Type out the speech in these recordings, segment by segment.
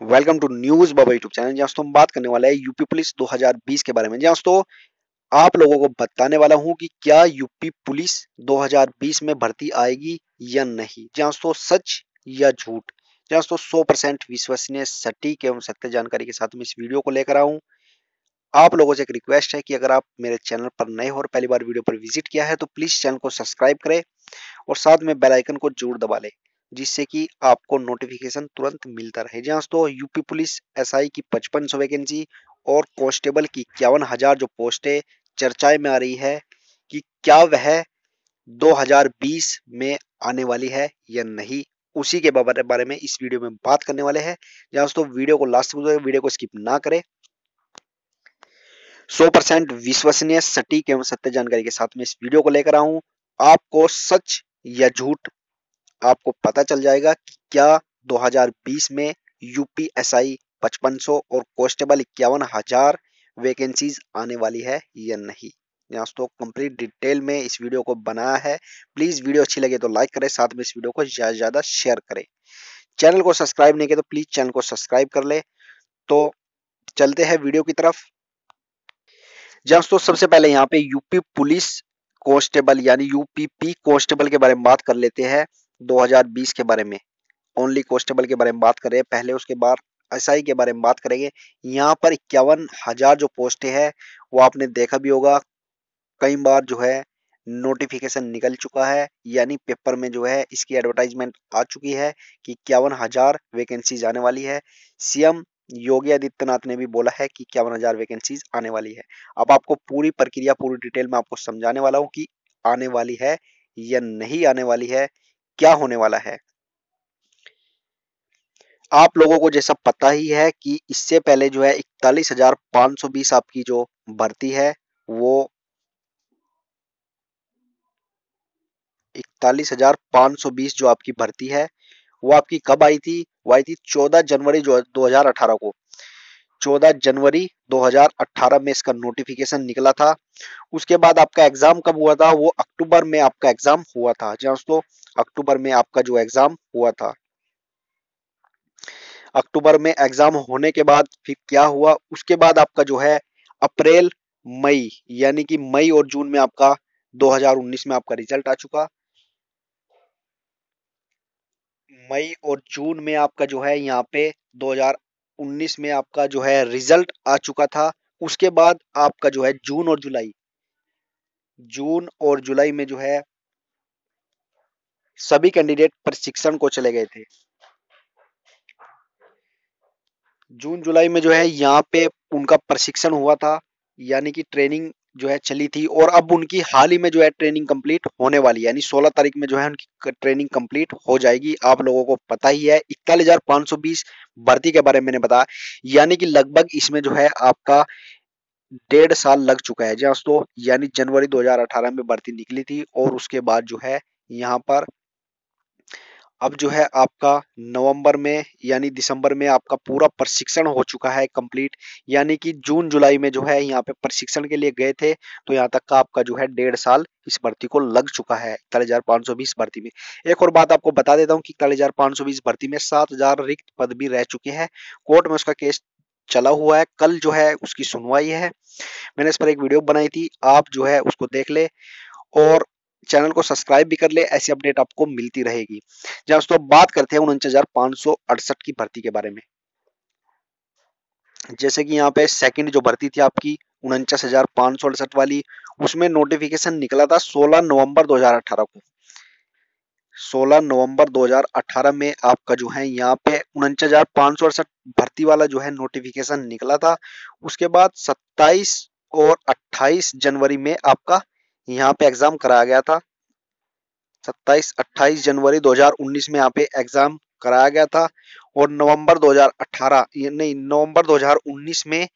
Welcome to news Baba YouTube channel जहाँ हम बात करने वाले हैं यूपी पुलिस 2020 के बारे में। जहाँ आप लोगों को बताने वाला हूँ कि क्या यूपी पुलिस 2020 में भर्ती आएगी या नहीं। जहाँ सच या झूठ? जहाँ 100 परसेंट विश्वसनीय, सटीक एवं सत्य जानकारी के साथ में इस वीडियो को लेकर आऊँ। आप लोगों से एक रिक्वेस्ट है कि अगर आप मेरे चैनल पर नए हो और पहली बार वीडियो पर विज़िट किया है तो प्लीज़ चैनल को सब्सक्राइब करें और साथ में बेल आइकन को ज़रूर दबा लें। जिससे कि आपको नोटिफिकेशन तुरंत मिलता रहे। जहाँ दोस्तों यूपी पुलिस एसआई की पचपन वैकेंसी और कांस्टेबल की इक्यावन हज़ार जो पोस्टें चर्चाएँ में आ रही है कि क्या वह 2020 में आने वाली है या नहीं। उसी के बारे में इस वीडियो में बात करने वाले हैं। जहाँ दोस्तों, वीडियो को लास्ट वीडियो को स्किप ना करें। 100 परसेंट विश्वसनीय, सटीक एवं सत्य जानकारी के साथ में इस वीडियो को लेकर आऊँ। आपको सच या झूठ आपको पता चल जाएगा कि क्या 2020 में यूपीएसआई 5500 और कॉन्स्टेबल इक्यावन हज़ार वैकेंसीज आने वाली है या नहीं। दोस्तों कंप्लीट डिटेल में इस वीडियो को बनाया है। प्लीज़ वीडियो अच्छी लगे तो लाइक करें, साथ में इस वीडियो को ज़्यादा से ज़्यादा शेयर करें। चैनल को सब्सक्राइब नहीं किया तो प्लीज़ चैनल को सब्सक्राइब कर ले। तो चलते हैं वीडियो की तरफ़। दोस्तों, सबसे पहले यहाँ पे यूपी पुलिस कांस्टेबल यानी यूपीपी कांस्टेबल के बारे में बात कर लेते हैं। 2020 के बारे में। ओनली कॉन्स्टेबल के बारे में बात करें पहले उसके बाद एसआई के बारे में बात करेंगे। यहाँ पर इक्यावन हज़ार जो पोस्टें हैं, वो आपने देखा भी होगा। कई बार जो है नोटिफिकेशन निकल चुका है, यानी पेपर में जो है इसकी एडवर्टाइजमेंट आ चुकी है कि इक्यावन हज़ार वैकेंसीज आने वाली है। सीएम योगी आदित्यनाथ ने भी बोला है कि इक्यावन हज़ार वैकेंसीज आने वाली है। अब आपको पूरी प्रक्रिया, पूरी डिटेल में आपको समझाने वाला हूँ कि आने वाली है या नहीं आने वाली है। क्या होने वाला है? आप लोगों को जैसा पता ही है कि इससे पहले जो है इकतालीस हज़ार पाँच सौ बीस आपकी जो भर्ती है, वो इकतालीस हज़ार पाँच सौ बीस जो आपकी भर्ती है, वो आपकी कब आई थी? वो आई थी चौदह जनवरी जो दो हज़ार अठारह को। चौदह जनवरी 2018 में इसका नोटिफिकेशन निकला था। उसके बाद आपका एग्ज़ाम कब हुआ था? वो अक्टूबर में आपका एग्ज़ाम हुआ था। जहाँ दोस्तों, अक्टूबर में आपका जो एग्ज़ाम हुआ था। अक्टूबर में एग्ज़ाम होने के बाद फिर क्या हुआ? उसके बाद आपका जो है, अप्रैल, मई, यानी कि मई और जून में आपका 2019 में आपका रिज़ल्ट आ चुका। मई और जून में आपका जो है, यहाँ पे 2019 में आपका जो है रिज़ल्ट आ चुका था। उसके बाद आपका जो है जून और जुलाई। जून और जुलाई में जो है सभी कैंडिडेट प्रशिक्षण को चले गए थे। जून जुलाई में जो है यहाँ पे उनका प्रशिक्षण हुआ था। यानी कि ट्रेनिंग जो है चली थी और अब उनकी हाल ही में जो है ट्रेनिंग कंप्लीट होने वाली है। यानी 16 तारीख में जो है उनकी ट्रेनिंग कंप्लीट हो जाएगी। आप लोगों को पता ही है, इकतालीस भर्ती के बारे में मैंने बताया। यानी कि लगभग इसमें जो है आपका डेढ़ साल लग चुका है जी। दोस्तों, यानी जनवरी 2018 में भर्ती निकली थी और उसके बाद जो है यहाँ पर अब जो है आपका नवंबर में, यानी दिसंबर में आपका पूरा प्रशिक्षण हो चुका है कंप्लीट। यानी कि जून, जुलाई में जो है यहाँ पे प्रशिक्षण के लिए गए थे तो यहाँ तक का आपका जो है डेढ़ साल इस भर्ती को लग चुका है इकतालीस हज़ार पाँच सौ बीस भर्ती में। एक और बात आपको बता देता हूँ कि इकतालीस हज़ार पाँच सौ बीस भर्ती में सात हज़ार रिक्त पद भी रह चुके हैं। कोर्ट में उसका केस चला हुआ है, कल जो है उसकी सुनवाई है। मैंने इस पर एक वीडियो बनाई थी, आप जो है उसको देख ले। और चैनल को सब्सक्राइब भी कर ले, ऐसी अपडेट आपको मिलती रहेगी। जहाँ दोस्तों बात करते हैं उनचास की भर्ती के बारे में। जैसे कि यहाँ पे सेकंड जो भर्ती थी आपकी, उनचास वाली, उसमें नोटिफिकेशन निकला था 16 नवंबर 2018 को। 16 नवंबर 2018 में आपका जो है यहाँ पे उनचास भर्ती वाला जो है नोटिफिकेशन निकला था। उसके बाद 27 और 28 जनवरी में आपका यहाँ पे एग्ज़ाम कराया गया था। 27 28 जनवरी 2019 में यहाँ पे एग्ज़ाम कराया गया था और नवंबर 2018 नहीं, नवंबर 2019 में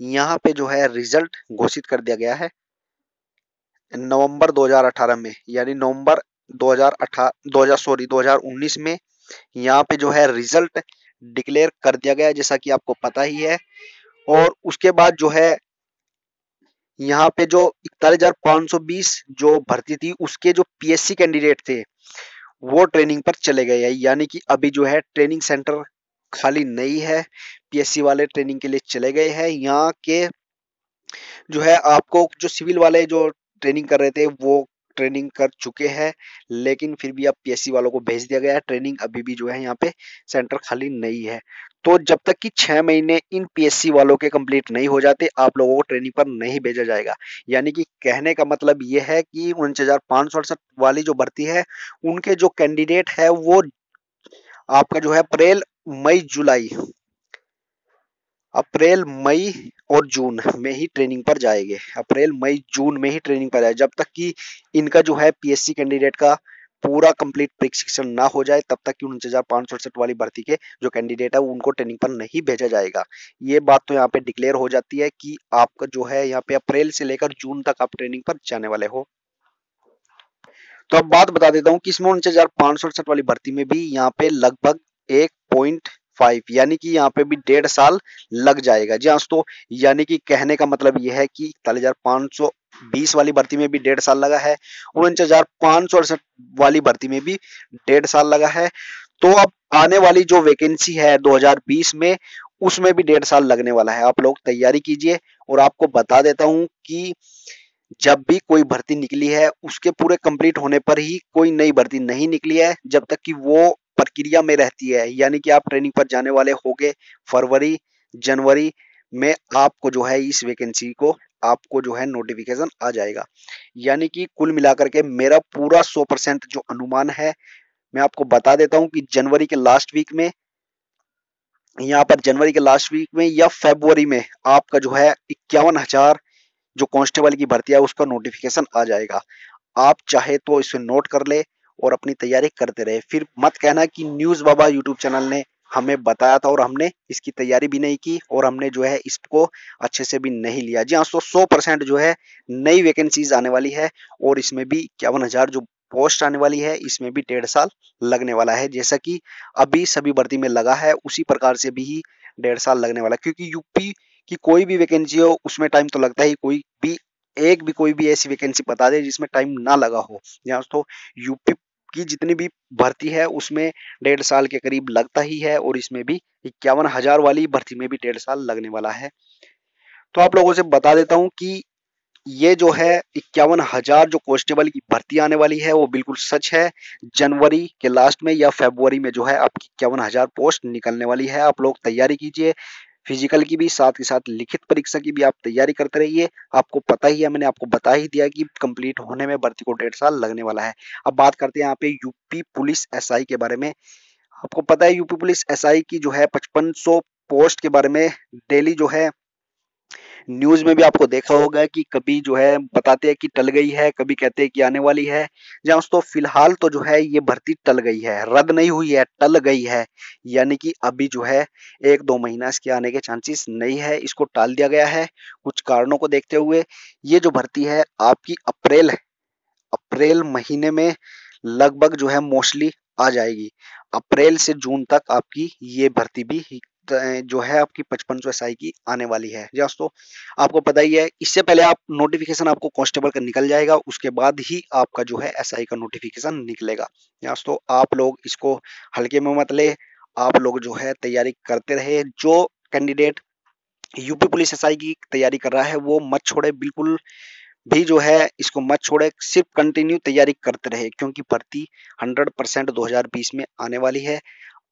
यहाँ पे जो है रिज़ल्ट घोषित कर दिया गया है। नवंबर 2018 में, यानी नवंबर 2018 2000 सॉरी 2019 में यहाँ पे जो है रिज़ल्ट डिक्लेयर कर दिया गया जैसा कि आपको पता ही है। और उसके बाद जो है यहाँ पे जो इकतालीस बीस जो भर्ती थी, उसके जो पीएससी कैंडिडेट थे, वो ट्रेनिंग पर चले गए हैं। यानी कि अभी जो है ट्रेनिंग सेंटर खाली नहीं है। पीएससी वाले ट्रेनिंग के लिए चले गए हैं। यहाँ के जो है, आपको जो सिविल वाले जो ट्रेनिंग कर रहे थे, वो ट्रेनिंग कर चुके हैं, लेकिन फिर भी अब पीएससी वालों को भेज दिया गया है। ट्रेनिंग अभी भी जो है यहाँ पे सेंटर खाली नहीं है। तो जब तक कि छह महीने इन पीएससी वालों के कंप्लीट नहीं हो जाते, आप लोगों को ट्रेनिंग पर नहीं भेजा जाएगा। यानी कि कहने का मतलब ये है कि उनचास वाली जो भर्ती है, उनके जो कैंडिडेट है वो आपका जो है अप्रैल, मई, जुलाई अप्रैल, मई और जून में ही ट्रेनिंग पर जाएँगे। अप्रैल, मई, जून में ही ट्रेनिंग पर जाए। जब तक कि इनका जो है पीएससी कैंडिडेट का पूरा कंप्लीट प्रशिक्षण ना हो जाए, तब तक कि उनचास हज़ार पाँच सौ अड़सठ वाली भर्ती के जो कैंडिडेट है, उनको ट्रेनिंग पर नहीं भेजा जाएगा। ये बात तो यहाँ पे डिक्लेयर हो जाती है कि आपका जो है यहाँ पे अप्रैल से लेकर जून तक आप ट्रेनिंग पर जाने वाले हो। तो अब बात बता देता हूँ कि इसमें उनचास हज़ार पाँच सौ अड़सठ वाली भर्ती में भी यहाँ पे लगभग एक पॉइंट फाइव यानी कि यहाँ पे भी डेढ़ साल लग जाएगा। जी हाँ तो यानी कि कहने का मतलब यह है कि इकतालीस सौ बीस वाली भर्ती में भी डेढ़ साल लगा है, उनचास सौ अड़सठ वाली भर्ती में भी डेढ़ साल लगा है। तो अब आने वाली जो वैकेंसी है 2020 में, उसमें भी डेढ़ साल लगने वाला है। आप लोग तैयारी कीजिए और आपको बता देता हूँ कि जब भी कोई भर्ती निकली है, उसके पूरे कंप्लीट होने पर ही कोई नई भर्ती नहीं निकली है, जब तक कि वो प्रक्रिया में रहती है। यानी कि आप ट्रेनिंग पर जाने वाले होगे फरवरी, जनवरी में आपको जो है इस वैकेंसी को, आपको जो है नोटिफिकेशन आ जाएगा। यानी कि कुल मिलाकर के मेरा पूरा सौ परसेंट जो अनुमान है, मैं आपको बता देता हूँ कि जनवरी के लास्ट वीक में, यहाँ पर जनवरी के लास्ट वीक में या फेब्रुवरी में आपका जो है इक्यावन हज़ार जो कांस्टेबल की भर्ती है, उसका नोटिफिकेशन आ जाएगा। आप चाहे तो इसे नोट कर ले और अपनी तैयारी करते रहे। फिर मत कहना कि न्यूज़ बाबा यूट्यूब चैनल ने हमें बताया था और हमने इसकी तैयारी भी नहीं की और हमने जो है इसको अच्छे से भी नहीं लिया। जी हाँ सौ परसेंट जो है नई वैकेंसीज आने वाली है और इसमें भी इक्यावन हज़ार जो पोस्ट आने वाली है, इसमें भी डेढ़ साल लगने वाला है। जैसा कि अभी सभी भर्ती में लगा है, उसी प्रकार से भी डेढ़ साल लगने वाला क्योंकि यूपी की कोई भी वैकेंसी हो, उसमें टाइम तो लगता ही, कोई भी, एक भी कोई भी ऐसी वैकेंसी बता दे जिसमें टाइम ना लगा हो। यहाँ तो यूपी की जितनी भी भर्ती है, उसमें डेढ़ साल के करीब लगता ही है और इसमें भी इक्यावन हज़ार वाली भर्ती में भी डेढ़ साल लगने वाला है। तो आप लोगों से बता देता हूँ कि ये जो है, इक्यावन हज़ार जो कॉन्स्टेबल की भर्ती आने वाली है, वो बिल्कुल सच है। जनवरी के लास्ट में या फेब्रुवरी में जो है, आपकी इक्यावन हज़ार पोस्ट निकलने वाली है। आप लोग तैयारी कीजिए। फ़िज़िकल की भी, साथ के साथ लिखित परीक्षा की भी आप तैयारी करते रहिए। आपको पता ही है, मैंने आपको बता ही दिया कि कंप्लीट होने में भर्ती को डेढ़ साल लगने वाला है। अब बात करते हैं यहाँ पे यूपी पुलिस एसआई के बारे में। आपको पता है यूपी पुलिस एसआई की जो है पचपन पोस्ट के बारे में डेली जो है न्यूज़ में भी आपको देखा होगा कि कभी जो है बताते हैं कि टल गई है, कभी कहते हैं कि आने वाली है। जहाँ तो फ़िलहाल तो जो है ये भर्ती टल गई है, रद्द नहीं हुई है, टल गई है। यानी कि अभी जो है एक दो महीना इसके आने के चांसेस नहीं है, इसको टाल दिया गया है। कुछ कारणों को देखते हुए ये जो भर्ती है आपकी अप्रैल अप्रैल महीने में लगभग जो है मोस्टली आ जाएगी। अप्रैल से जून तक आपकी ये भर्ती भी जो है आपकी पचपन सौ एस की आने वाली है। दोस्तों, आपको पता ही है, इससे पहले आप नोटिफिकेशन आपको कांस्टेबल का निकल जाएगा, उसके बाद ही आपका जो है एस का नोटिफिकेशन निकलेगा। दोस्तों, आप लोग इसको हल्के में मत ले, आप लोग जो है तैयारी करते रहे। जो कैंडिडेट यूपी पुलिस एसआई की तैयारी कर रहा है, वो मत छोड़े, बिल्कुल भी जो है इसको मत छोड़े, सिर्फ़ कंटिन्यू तैयारी करते रहे, क्योंकि भर्ती 100 परसेंट दो में आने वाली है।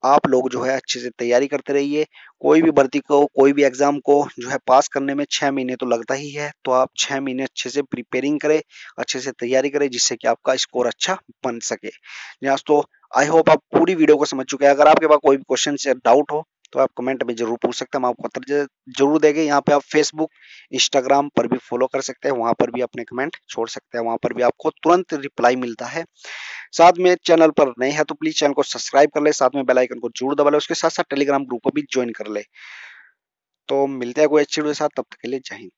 आप लोग जो है अच्छे से तैयारी करते रहिए। कोई भी भर्ती को, कोई भी एग्ज़ाम को जो है पास करने में छह महीने तो लगता ही है तो आप छह महीने अच्छे से प्रिपेयरिंग करें, अच्छे से तैयारी करें, जिससे कि आपका स्कोर अच्छा बन सके। दोस्तों आई होप आप पूरी वीडियो को समझ चुके हैं। अगर आपके पास कोई भी क्वेश्चन या डाउट हो तो आप कमेंट में ज़रूर पूछ सकते हैं, हम आपको उत्तर ज़रूर देंगे। यहाँ पे आप फेसबुक इंस्टाग्राम पर भी फॉलो कर सकते हैं, वहाँ पर भी अपने कमेंट छोड़ सकते हैं, वहाँ पर भी आपको तुरंत रिप्लाई मिलता है। साथ में चैनल पर नए हैं तो प्लीज़ चैनल को सब्सक्राइब कर ले, साथ में बेलाइकन को ज़रूर दबा ले, उसके साथ साथ टेलीग्राम ग्रुप को भी ज्वाइन कर ले। तो मिलते हैं कोई अच्छी साथ, तब तक के लिए जय हिंद।